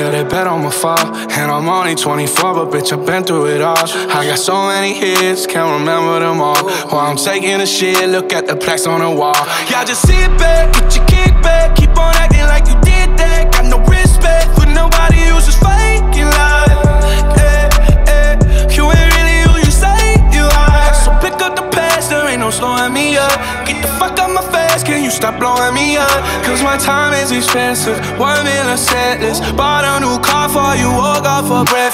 that I'ma fall. And I'm only 24, but bitch, I've been through it all. I got so many hits, can't remember them all. While I'm taking a shit, look at the plaques on the wall. Y'all just sit back, get your kick back. Keep on acting like you did that. Got no respect for nobody who's just faking love. Yeah, yeah. You ain't really who you say you are. So pick up the past, there ain't no slowing me up. Get the fuck out my can you stop blowing me up? Cause my time is expensive. One meal set list. Bought a new car for you, woke up for breakfast.